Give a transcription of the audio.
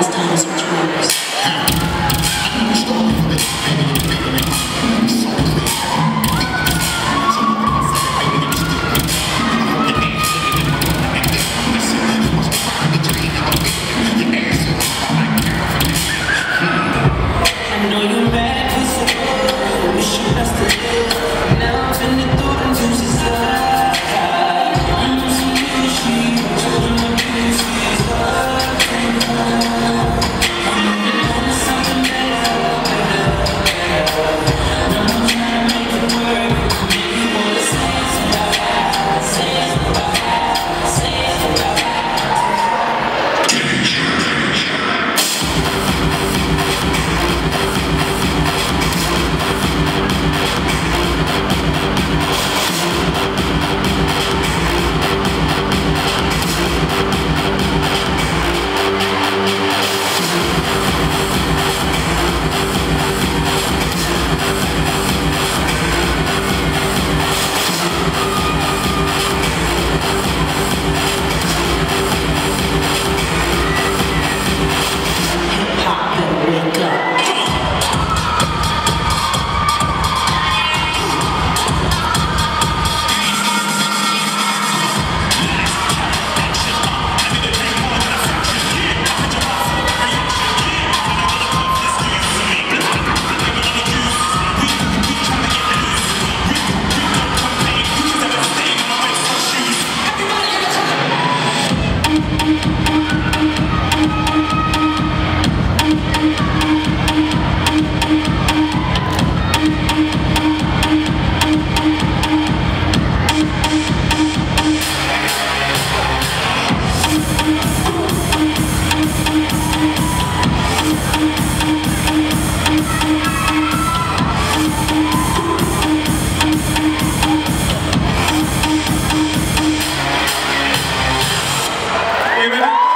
I know you're mad, cause I wish you best baby.